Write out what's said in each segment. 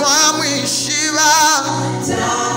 From Shiva.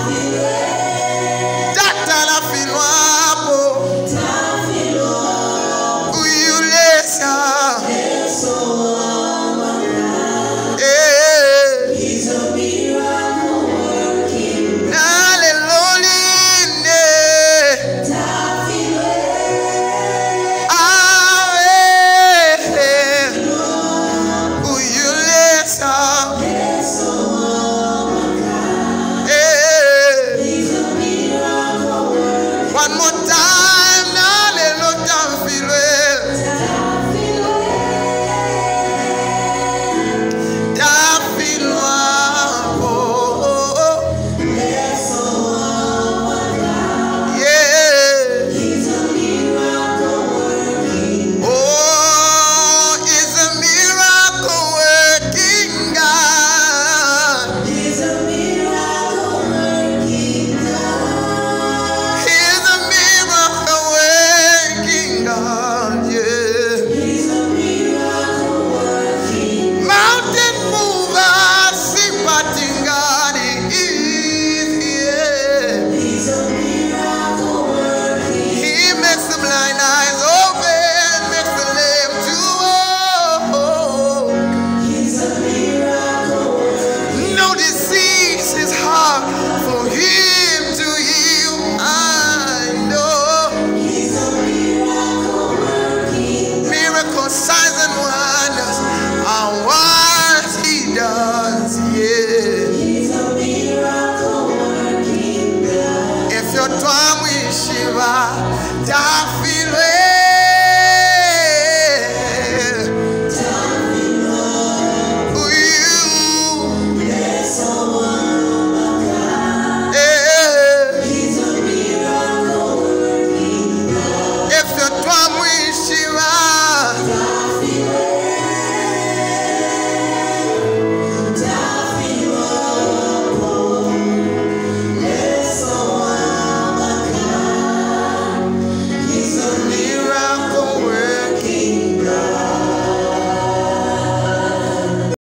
toi, oui, Shiva, ta fille.